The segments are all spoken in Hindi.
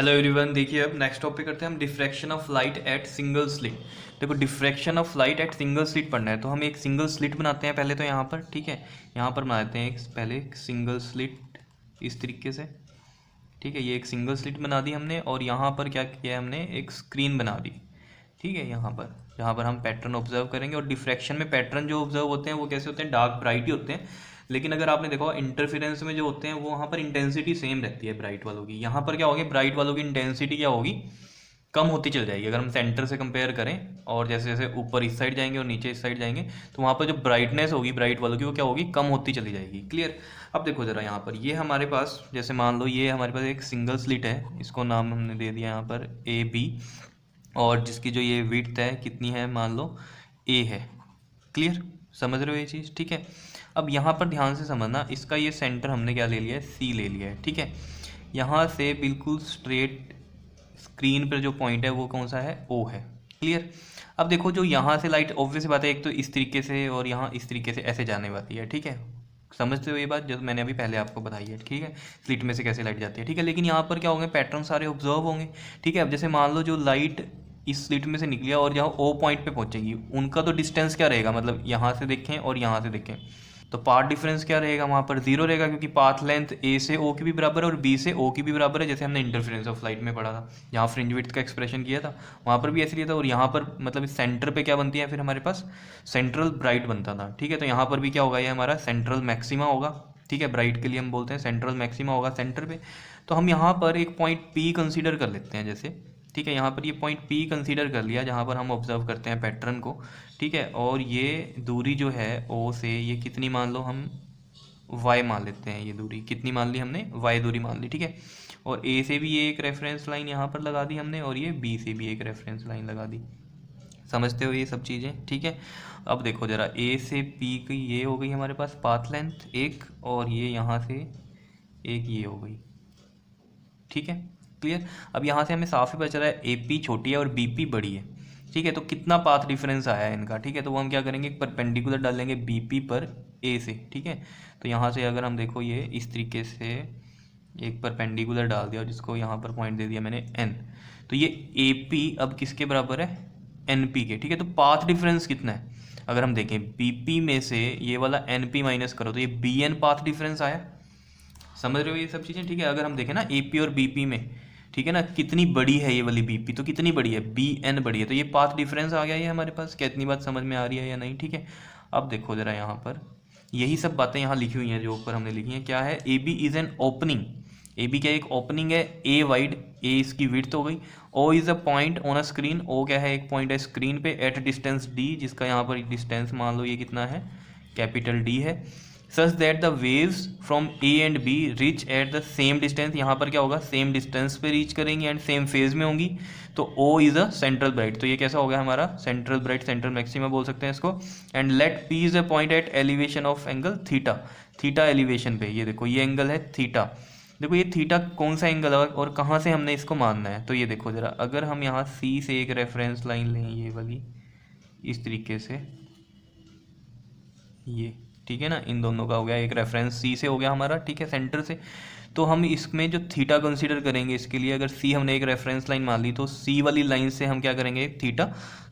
हेलो एवरीवन देखिए अब नेक्स्ट टॉपिक करते हैं, हम diffraction of light at single slit देखो diffraction of light at single slit पढ़ना है तो हम एक सिंगल स्लिट बनाते हैं पहले तो यहाँ पर, ठीक है? यहाँ पर बनाते हैं एक, पहले एक सिंगल स्लिट इस तरीके से, ठीक है? ये एक सिंगल स्लिट बना दी हमने और यहाँ पर क्या किया हमने? एक स्क्रीन बना दी, ठीक है? यहाँ पर, जहाँ पर हम पैटर्न ऑब्ज़र्व करेंगे और डिफ्रैक्शन में पैटर्न जो ऑब्ज़र्व होते हैं, वो कैसे होते हैं? डार्क ब्राइट ही होते हैं। लेकिन अगर आपने देखा इंटरफेरेंस में जो होते हैं, वो वहाँ पर इंटेंसिटी सेम रहती है ब्राइट वालों की। यहाँ पर क्या होगी ब्राइट वालों की इंटेंसिटी क्या होगी? कम होती चल जाएगी। अगर हम सेंटर से कंपेयर करें, और जैसे जैसे ऊपर इस साइड जाएँगे और नीचे इस साइड जाएँगे तो वहाँ पर जो ब्राइटनेस होगी ब्राइट वालों की, वो क्या होगी? कम होती चली जाएगी। क्लियर अब देखो ज़रा यहाँ पर। ये हमारे पास, जैसे मान लो, ये हमारे पास एक सिंगल स्लिट है। इसको नाम हमने दे दिया यहाँ पर ए बी और जिसकी जो ये विथ है, कितनी है मान लो? ए है। क्लियर समझ रहे हो ये चीज़? ठीक है? अब यहाँ पर ध्यान से समझना, इसका ये सेंटर हमने क्या ले लिया है? सी ले लिया है, ठीक है? यहाँ से बिल्कुल स्ट्रेट स्क्रीन पर जो पॉइंट है, वो कौन सा है? ओ है। क्लियर अब देखो, जो यहाँ से लाइट ऑब्वियस बात है, एक तो इस तरीके से और यहाँ इस तरीके से ऐसे जाने वाली है, ठीक है? समझते हो ये बात? जो मैंने अभी पहले आपको बताई है, ठीक है? स्लिट में से कैसे लाइट जाती है, ठीक है? लेकिन यहाँ पर क्या होंगे? पैटर्न सारे ऑब्ज़र्व होंगे, ठीक है? अब जैसे मान लो जो लाइट इस स्लिट में से निकली और जहाँ ओ पॉइंट पे पहुँचेगी। उनका तो डिस्टेंस क्या रहेगा? मतलब यहाँ से देखें और यहाँ से देखें। तो पाथ डिफरेंस क्या रहेगा वहाँ पर? ज़ीरो रहेगा क्योंकि पाथ लेंथ ए से ओ की भी बराबर है और बी से ओ की भी बराबर है, जैसे हमने इंटरफेरेंस ऑफ़ लाइट में पढ़ा था। जहाँ फ्रिंज विथ का एक्सप्रेशन किया था। वहाँ पर भी ऐसे लिया था और यहाँ पर मतलब इस सेंटर पे क्या बनती है फिर हमारे पास? सेंट्रल ब्राइट बनता था। ठीक है तो यहाँ पर भी क्या होगा? ये हमारा सेंट्रल मैक्सिमा होगा। ठीक है, ब्राइट के लिए हम बोलते हैं सेंट्रल मैक्सिमा होगा सेंटर पे। तो हम यहाँ पर एक पॉइंट पी कंसिडर कर लेते हैं जैसे। ठीक है, यहाँ पर ये पॉइंट पी कंसीडर कर लिया, जहाँ पर हम ऑब्ज़र्व करते हैं पैटर्न को, ठीक है, और ये दूरी जो है ओ से ये कितनी मान लो हम वाई मान लेते हैं, ये दूरी कितनी मान ली हमने? वाई दूरी मान ली, ठीक है, और ए से भी ये एक रेफरेंस लाइन यहाँ पर लगा दी हमने, और ये बी से भी एक रेफरेंस लाइन लगा दी। समझते हो ये सब चीज़ें? ठीक है, अब देखो ज़रा ए से पी की ये हो गई हमारे पास पाथ लेंथ एक, और ये यहाँ से एक ये हो गई, ठीक है क्लियर अब यहाँ से हमें साफ़ ही पता चला है ए पी छोटी है और बी पी बड़ी है। ठीक है तो कितना पाथ डिफरेंस आया है इनका? ठीक है तो वो हम क्या करेंगे? एक परपेंडिकुलर डालेंगे बी पी पर ए से। ठीक है तो यहाँ से अगर हम देखो ये, इस तरीके से एक परपेंडिकुलर डाल दिया जिसको यहाँ पर पॉइंट दे दिया मैंने एन तो ये ए पी अब किसके बराबर है? एन पी के। ठीक है तो पाथ डिफरेंस कितना है? अगर हम देखें बी पी में से ये वाला एन पी माइनस करो तो ये बी एन पाथ डिफरेंस आया। समझ रहे हो ये सब चीज़ें? ठीक है, अगर हम देखें ना ए पी और बी पी में ठीक है ना? कितनी बड़ी है ये वाली बीपी तो कितनी बड़ी है? बी एन बड़ी है। तो ये पाथ डिफरेंस आ गया ये हमारे पास, क्या इतनी बात समझ में आ रही है या नहीं? ठीक है? अब देखो ज़रा यहाँ पर। यही सब बातें यहाँ लिखी हुई हैं जो ऊपर हमने लिखी हैं। क्या है? A B is an opening A B क्या एक ओपनिंग है। ए वाइड ए इसकी विड्थ हो गई। O is a point on a screen O क्या है? एक पॉइंट है स्क्रीन पे एट डिस्टेंस डी जिसका यहाँ पर डिस्टेंस मान लो ये कितना है? कैपिटल डी है। Such that the waves from A and B reach at the same distance यहाँ पर क्या होगा? सेम डिस्टेंस पे रीच करेंगी एंड सेम फ़ेज़ में होंगी। तो O is a central bright तो ये कैसा हो गया हमारा? सेंट्रल ब्राइट सेंट्रल मैक्सिमा बोल सकते हैं इसको। And let P is a point at elevation of angle theta theta elevation पे। ये देखो, ये एंगल है थीटा देखो, ये थीटा कौन सा एंगल है और कहाँ से हमने इसको मानना है? तो ये देखो ज़रा, अगर हम यहाँ सी से एक रेफरेंस लाइन लें, ये वाली, इस तरीके से, ये। ठीक है ना? इन दोनों का हो गया, एक रेफरेंस सी से हो गया हमारा, ठीक है? सेंटर से। तो हम इसमें जो थीटा कंसीडर करेंगे इसके लिए, अगर सी हमने एक रेफरेंस लाइन मान ली तो सी वाली लाइन से हम क्या करेंगे? थीटा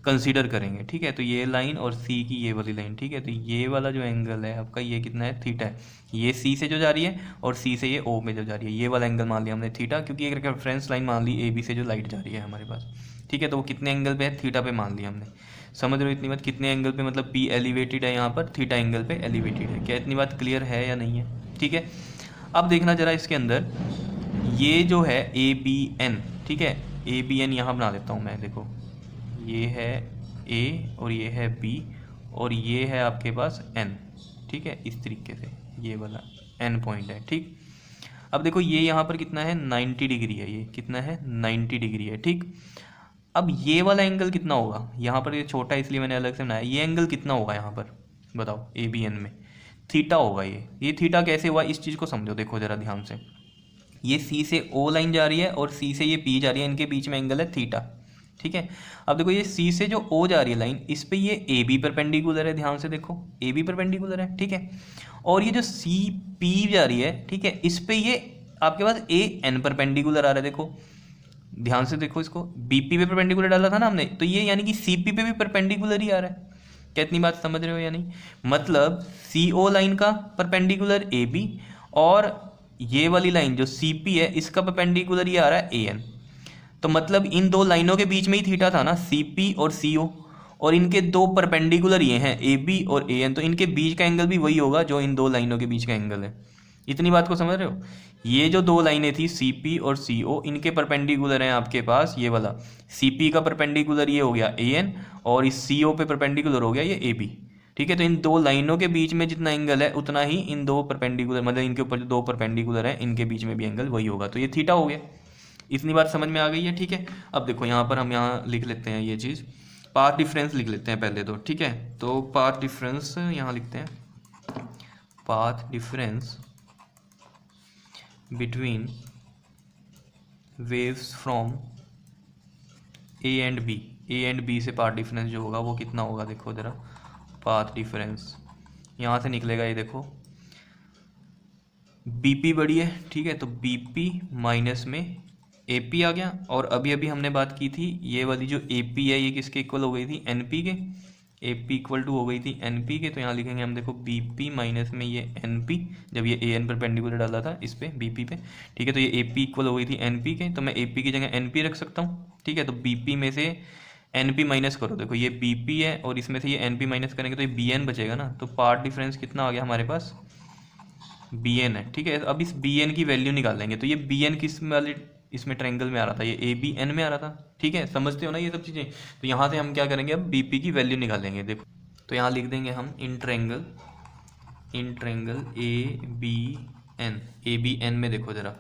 कंसीडर करेंगे, ठीक है? तो ये लाइन और सी की ये वाली लाइन ठीक है? तो ये वाला जो एंगल है, आपका ये कितना है? थीटा है। ये सी से जो जा रही है और सी से ये ओ में जो जा रही है। ये वाला एंगल मान लिया हमने थीटा क्योंकि एक रेफरेंस लाइन मान ली ए बी से जो लाइट जा रही है हमारे पास। ठीक है तो वो कितने एंगल पे है? थीटा पे मान लिया हमने। समझ रहे हो इतनी बात? कितने एंगल पे मतलब पी एलिवेटेड है यहाँ पर? थीटा एंगल पे एलिवेटेड है। क्या इतनी बात क्लियर है या नहीं है? ठीक है? अब देखना जरा इसके अंदर। ये जो है ए बी एन ठीक है? ए बी एन यहाँ बना देता हूँ मैं, देखो। ये है ए और ये है बी और ये है आपके पास एन ठीक है? इस तरीके से ये वाला एन पॉइंट है, ठीक? अब देखो ये यहाँ पर कितना है? नाइन्टी डिग्री है ये। कितना है? नाइन्टी डिग्री है, ठीक? अब ये वाला एंगल कितना होगा? यहाँ पर ये छोटा इसलिए मैंने अलग से बनाया। ये एंगल कितना होगा यहाँ पर? बताओ ए बी एन में। थीटा होगा ये। ये थीटा कैसे हुआ? इस चीज़ को समझो, देखो ज़रा ध्यान से। ये सी से ओ लाइन जा रही है और सी से ये पी जा रही है। इनके बीच में एंगल है थीटा ठीक है? अब देखो, ये सी से जो ओ जा रही है लाइन इस पर ये ए बी परपेंडिकुलर है। ध्यान से देखो ए बी परपेंडिकुलर है। ठीक है? और ये जो सी पी जा रही है, ठीक है? इस पर ये आपके पास ए एन परपेंडिकुलर आ रहा है। देखो ध्यान से देखो इसको। बीपी पे परपेंडिकुलर डाला था ना हमने तो ये यानी कि सीपी पे भी परपेंडिकुलर ही आ रहा है। क्या इतनी बात समझ रहे हो या नहीं? मतलब सी ओ लाइन का परपेंडिकुलर ए बी और ये वाली लाइन जो सी पी है, इसका परपेंडिकुलर ही आ रहा है ए एन तो मतलब इन दो लाइनों के बीच में ही थीटा था ना सी पी और सी ओ और इनके दो परपेंडिकुलर ये हैं ए बी और ए एन तो इनके बीच का एंगल भी वही होगा जो इन दो लाइनों के बीच का एंगल है। इतनी बात को समझ रहे हो? ये जो दो लाइनें थी सी पी और सी ओ इनके परपेंडिकुलर हैं आपके पास, ये वाला। सी पी का परपेंडिकुलर ये हो गया ए एन और इस सी ओ पे परपेंडिकुलर हो गया ये ए बी ठीक है तो इन दो लाइनों के बीच में जितना एंगल है, उतना ही इन दो परपेंडिकुलर मतलब इनके ऊपर जो दो परपेंडिकुलर है, इनके बीच में भी एंगल वही होगा। तो ये थीटा हो गया। इतनी बात समझ में आ गई है? ठीक है। अब देखो, यहाँ पर हम यहाँ लिख लेते हैं ये चीज़। पाथ डिफरेंस लिख लेते हैं पहले तो। ठीक है तो पाथ डिफरेंस यहाँ लिखते हैं। Path difference between waves from A and B A and B से पाथ डिफरेंस जो होगा वो कितना होगा देखो ज़रा। पाथ डिफरेंस यहाँ से निकलेगा ये देखो। बीपी बड़ी है, ठीक है? तो बीपी माइनस में एपी आ गया। और अभी अभी हमने बात की थी, ये वाली जो एपी है, ये किसके इक्वल हो गई थी? एनपी के। एपी इक्वल टू हो गई थी एनपी के तो यहाँ लिखेंगे हम देखो बीपी माइनस में ये एनपी जब ये ए एन पर पेंडिकुलर डाला था, इस पे बीपी पे, ठीक है तो ये एपी इक्वल हो गई थी एनपी के तो मैं एपी की जगह एनपी रख सकता हूँ, ठीक है तो बीपी में से एन पी माइनस करो, देखो ये बी पी है, और इसमें से ये एन पी माइनस करेंगे तो ये बी एन बचेगा ना तो पार्ट डिफरेंस कितना आ गया हमारे पास? बी एन है, ठीक है, अब इस बी एन की वैल्यू निकाल लेंगे तो ये बी एन किस वाले इसमें ट्रेंगल में आ रहा था, ये ए बी एन में आ रहा था। ठीक है, समझते हो ना ये सब चीज़ें? तो यहाँ से हम क्या करेंगे, अब बी पी की वैल्यू निकालेंगे देखो। तो यहाँ लिख देंगे हम in triangle in triangle A B N A B N में देखो ज़रा।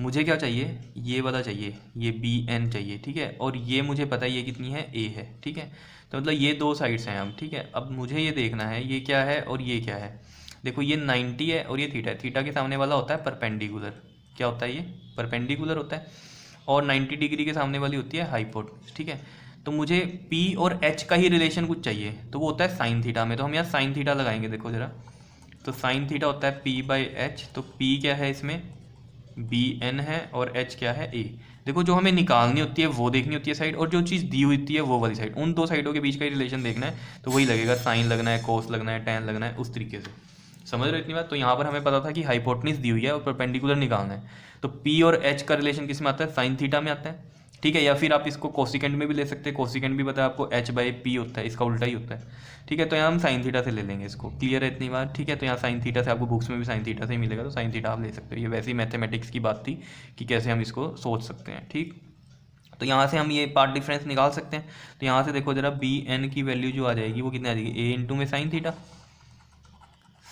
मुझे क्या चाहिए? ये वाला चाहिए, ये बी एन चाहिए, ठीक है? और ये मुझे पता है ये कितनी है? ए है, ठीक है? तो मतलब ये दो साइड्स हैं हम ठीक है? अब मुझे ये देखना है, ये क्या है और ये क्या है? देखो ये नाइन्टी है और ये थीटा है। थीटा के सामने वाला होता है परपेंडिकुलर क्या होता है ये? परपेंडिकुलर होता है। और नाइन्टी डिग्री के सामने वाली होती है हाइपोट ठीक है? तो मुझे पी और एच का ही रिलेशन कुछ चाहिए। तो वो होता है साइन थीटा में तो हम यहाँ साइन थीटा लगाएँगे, देखो ज़रा। तो साइन थीटा होता है पी बाई एच तो पी क्या है इसमें? बी एन है और एच क्या है? ए देखो, जो हमें निकालनी होती है, वो देखनी होती है साइड और जो चीज़ दी होती है, वो वाली साइड उन दो साइडों के बीच का ही रिलेशन देखना है तो वही लगेगा। साइन लगना है कोस लगना है टेन लगना है, उस तरीके से। समझ रहे हो इतनी बात? तो यहाँ पर हमें पता था कि हाइपोटनिस दी हुई है और परपेंडिकुलर निकालना है। तो पी और एच का रिलेशन किसमें आता है? साइन थीटा में आता है। ठीक है? या फिर आप इसको कोसिकेंड में भी ले सकते हैं। कोसिकेंड भी है आपको एच बाई पी होता है। इसका उल्टा ही होता है। ठीक है? तो यहाँ हम साइन थीटा से ले लेंगे इसको। क्लियर है इतनी बार ठीक है? तो यहाँ साइन थीटा से आपको बुक्स में भी साइन थीटा से ही मिलेगा। तो साइन थीटा आप ले सकते हो। ये वैसी मैथमेटिक्स की बात थी कि कैसे हम इसको सोच सकते हैं। ठीक? तो यहाँ से हम ये पार्ट डिफरेंस निकाल सकते हैं। तो यहाँ से देखो जरा बी एन की वैल्यू जो आ जाएगी वो कितनी आ जाएगी? ए इंटू में साइन थीटा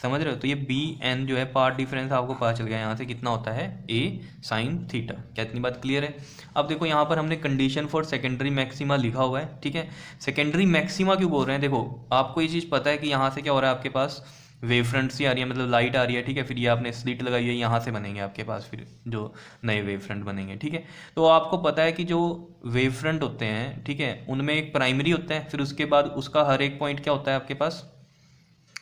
समझ रहे हो? तो ये बी एन जो है पार्ट डिफरेंस आपको पता चल गया यहाँ से कितना होता है? ए साइन थीटा क्या इतनी बात क्लियर है? अब देखो, यहाँ पर हमने कंडीशन फॉर सेकेंडरी मैक्सिमा लिखा हुआ है, ठीक है? सेकेंडरी मैक्सिमा क्यों बोल रहे हैं? देखो, आपको ये चीज़ पता है कि यहाँ से क्या हो रहा है आपके पास? वेव फ्रंट सी आ रही है मतलब लाइट आ रही है, ठीक है? फिर ये आपने स्लिट लगाई है, यहाँ से बनेंगे आपके पास फिर जो नए वेव फ्रंट बनेंगे, ठीक है? तो आपको पता है कि जो वेव फ्रंट होते हैं, ठीक है? उनमें एक प्राइमरी होता है, फिर उसके बाद उसका हर एक पॉइंट क्या होता है आपके पास?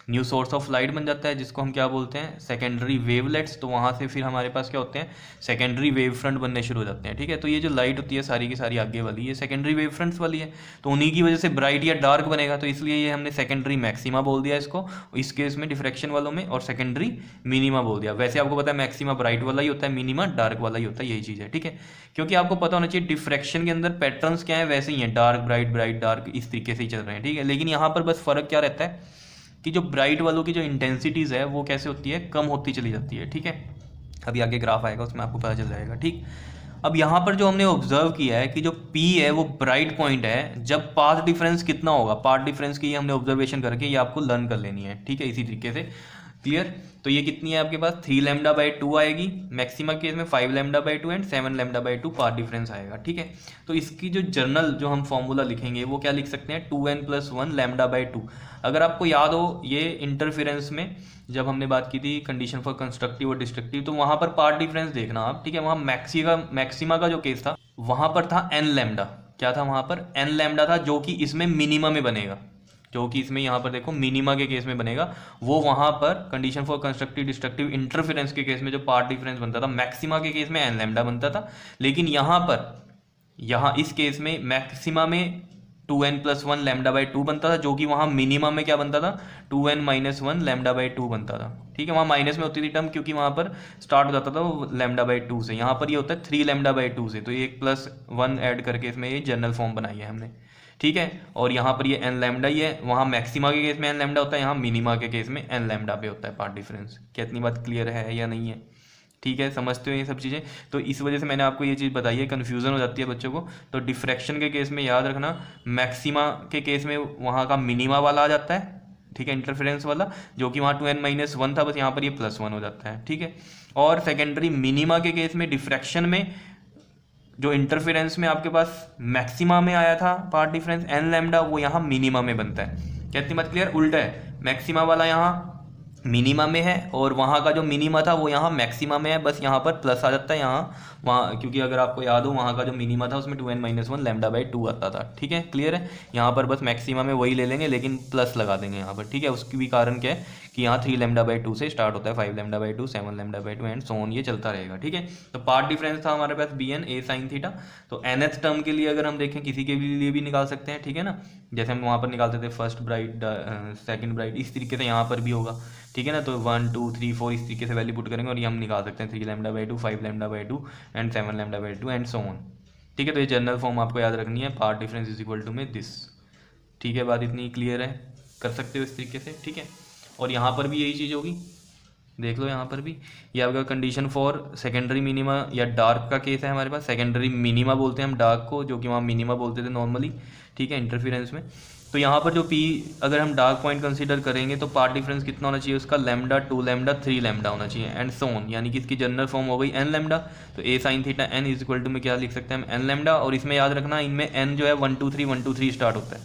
न्यू सोर्स ऑफ़ लाइट बन जाता है, जिसको हम क्या बोलते हैं? सेकेंडरी वेवलेट्स तो वहाँ से फिर हमारे पास क्या होते हैं? सेकेंडरी वेव फ्रंट बनने शुरू हो जाते हैं, ठीक है? तो ये जो लाइट होती है, सारी की सारी आगे वाली, ये सेकेंडरी वेव फ्रंट्स वाली है। तो उन्हीं की वजह से ब्राइट या डार्क बनेगा तो इसलिए ये हमने सेकेंडरी मैक्सिमा बोल दिया इसको, इस केस में डिफ्रेक्शन वालों में, और सेकेंडरी मिनिमा बोल दिया। वैसे आपको पता है मैक्सिमा ब्राइट वाला ही होता है मिनिमा डार्क वाला ही होता है, यही चीज़ है, ठीक है? क्योंकि आपको पता होना चाहिए डिफ्रेक्शन के अंदर पैटर्न्स क्या है, वैसे ही हैं डार्क ब्राइट ब्राइट डार्क इस तरीके से ही चल रहे हैं, ठीक है? लेकिन यहाँ पर बस फ़र्क क्या रहता है? कि जो ब्राइट वालों की जो इंटेंसिटीज़ है, वो कैसे होती है? कम होती चली जाती है, ठीक है? अभी आगे ग्राफ आएगा, उसमें आपको पता चल जाएगा, ठीक? अब यहाँ पर जो हमने ऑब्ज़र्व किया है कि जो P है, वो ब्राइट पॉइंट है। जब पाथ डिफरेंस कितना होगा? पाथ डिफरेंस की हमने ऑब्जर्वेशन करके ये आपको लर्न कर लेनी है, ठीक है? इसी तरीके से। क्लियर तो ये कितनी है आपके पास? थ्री लेमडा बाई टू आएगी। मैक्सिमम केस में five lambda by two and seven lambda by two path difference आएगा, ठीक है? तो इसकी जो जर्नल जो हम फॉर्मूला लिखेंगे, वो क्या लिख सकते हैं? Two N plus one lambda by two अगर आपको याद हो, ये इंटरफेरेंस में जब हमने बात की थी कंडीशन फॉर कंस्ट्रक्टिव और डिस्ट्रक्टिव तो वहाँ पर पार्ट डिफरेंस देखना आप, ठीक है? वहाँ मैक्सी का मैक्सिमा का जो केस था, वहाँ पर था एन लेमडा क्या था वहाँ पर? एन लेमडा था, जो कि इसमें मिनिमा में बनेगा. जो कि इसमें यहाँ पर देखो मिनिमा के केस में बनेगा, वो वहाँ पर condition for constructive destructive interference के केस में जो पार्ट डिफरेंस बनता था मैक्सिमा के केस में एन लेमडा बनता था, लेकिन यहाँ पर, यहाँ इस केस में मैक्सिमा में two N plus one lambda by two बनता था, जो कि वहाँ मिनिमम में क्या बनता था two N minus one lambda by two बनता था। ठीक है, वहाँ माइनस में होती थी टर्म क्योंकि वहाँ पर स्टार्ट हो जाता था वो लेमडा बाई टू से। यहाँ पर ये यह होता है थ्री लेमडा बाई टू से। तो एक प्लस वन ऐड करके इसमें ये जनरल फॉर्म बनाई है हमने। ठीक है? और यहाँ पर ये एन लेमडा ही है। वहाँ मैक्सिमा के केस में एन लेमडा होता है, यहाँ मिनिमा के केस में एन लेमडा पे होता है पार्ट डिफरेंस क्या इतनी बात क्लियर है या नहीं है? ठीक है? समझते हो ये सब चीज़ें? तो इस वजह से मैंने आपको ये चीज़ बताई है कन्फ्यूज़न हो जाती है बच्चों को। तो डिफ्रैक्शन के केस में याद रखना मैक्सिमा के केस में वहाँ का मिनिमा वाला आ जाता है, ठीक है? इंटरफेरेंस वाला, जो कि वहाँ टू एन माइनस वन था, बस यहाँ पर ये प्लस वन हो जाता है, ठीक है? और सेकेंडरी मिनिमा के केस में डिफ्रैक्शन में जो इंटरफेरेंस में आपके पास मैक्सिमा में आया था पार्ट डिफरेंस एन लेमडा वो यहाँ मिनिमा में बनता है। क्या इतनी बात क्लियर उल्टा है। मैक्सिमा वाला यहाँ मिनिमा में है और वहाँ का जो मिनिमा था, वो यहाँ मैक्सिमा में है। बस यहाँ पर प्लस आ जाता है यहाँ। वहाँ, क्योंकि अगर आपको याद हो, वहाँ का जो मिनिमा था, उसमें two N minus one lambda by two आता था। ठीक है? क्लियर है? यहाँ पर बस मैक्सिमा में वही ले लेंगे, लेकिन प्लस लगा देंगे यहाँ पर। ठीक है? उसकी भी कारण क्या है? कि यहाँ थ्री लेमडा बाई टू से स्टार्ट होता है five lambda by two seven lambda by two and so on ये चलता रहेगा, ठीक है? तो पार्ट डिफरेंस था हमारे पास B N A sine theta तो एन एथ टर्म के लिए अगर हम देखें, किसी के लिए भी निकाल सकते हैं, ठीक है ना? जैसे हम वहाँ पर निकालते थे फ़र्स्ट ब्राइट सेकेंड ब्राइट इस तरीके से यहाँ पर भी होगा, ठीक है ना? तो वन टू थ्री फोर इस तरीके से वैल्यू पुट करेंगे और ये हम निकाल सकते हैं three lambda by two five lambda by two and seven lambda by two and so on ठीक है? तो ये जनरल फॉर्म आपको याद रखनी है path difference is equal to में दिस ठीक है? बात इतनी क्लियर है? कर सकते हो इस तरीके से, ठीक है? और यहाँ पर भी यही चीज़ होगी। देख लो यहाँ पर भी। ये आपका कंडीशन फॉर सेकेंडरी मिनिमा या डार्क का केस है हमारे पास। सेकेंडरी मिनिमा बोलते हैं हम डार्क को, जो कि वहाँ मिनिमा बोलते थे नॉर्मली ठीक है इंटरफेरेंस में। तो यहाँ पर जो पी अगर हम डार्क पॉइंट कंसीडर करेंगे तो पार्ट डिफरेंस कितना होना चाहिए उसका? Lambda two lambda three lambda होना चाहिए। एंड सोन यानी कि इसकी जनरल फॉर्म हो गई एन लेमडा तो A sine theta N is equal to में क्या लिख सकते हैं हम? एन लेमडा और इसमें याद रखना, इनमें एन जो है one two three one two three start होता है।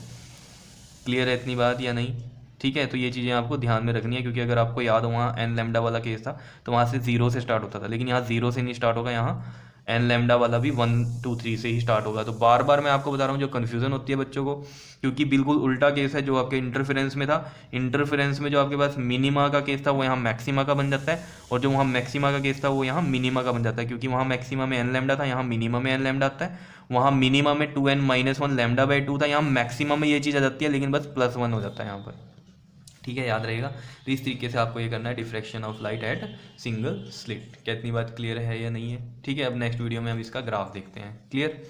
क्लियर है इतनी बात या नहीं? ठीक है तो ये चीज़ें आपको ध्यान में रखनी है, क्योंकि अगर आपको याद हो वहाँ एन लेमडा वाला केस था तो वहाँ से ज़ीरो से स्टार्ट होता था, लेकिन यहाँ ज़ीरो से नहीं स्टार्ट होगा, यहाँ एन लेमडा वाला भी वन टू थ्री से ही स्टार्ट होगा। तो बार बार मैं आपको बता रहा हूँ, जो कन्फ्यूज़न होती है बच्चों को, क्योंकि बिल्कुल उल्टा केस है जो आपके इंटरफेरेंस में था। इंटरफेरेंस में जो आपके पास मिनिमा का केस था, वो यहाँ मैक्सिमा का बन जाता है, और जो वहाँ मैक्सिमा का केस था, वो यहाँ मिनिमा का बन जाता है, क्योंकि वहाँ मैक्सिमा में एन लेमडा था, यहाँ मिनिमा में एन लेमडा आता है। वहाँ मिनिमा में two N minus one lambda by two था, यहाँ मैक्सिमम में ये चीज़ आ जाती है, लेकिन बस प्लस वन हो जाता है यहाँ पर। ठीक है, याद रहेगा। तो इस तरीके से आपको ये करना है diffraction of light at single slit क्या इतनी बात क्लियर है या नहीं है? ठीक है, अब नेक्स्ट वीडियो में हम इसका ग्राफ देखते हैं। Clear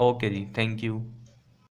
okay ji thank you